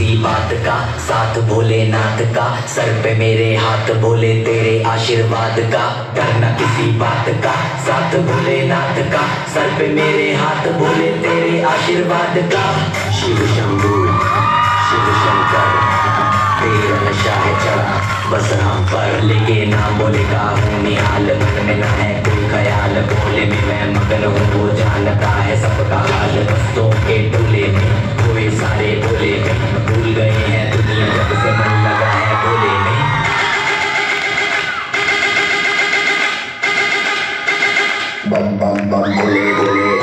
किसी बात का, साथ भोलेनाथ का, सर पे मेरे हाथ बोले तेरे आशीर्वाद का, डरना किसी बात का, साथ भोलेनाथ का, सर पे मेरे हाथ बोले तेरे आशीर्वाद का। शिव शंभू, शिव शंकर, तेरा नशा है चढ़ा, बस हम पर लेके नाम बोले का हूँ निहाल मन में ना है कोई ख्याल, बोले में मैं मगन हूँ, वो जानता है सबका हाल। दोस्तों के टोले में कोई सारे बोले bam bam bam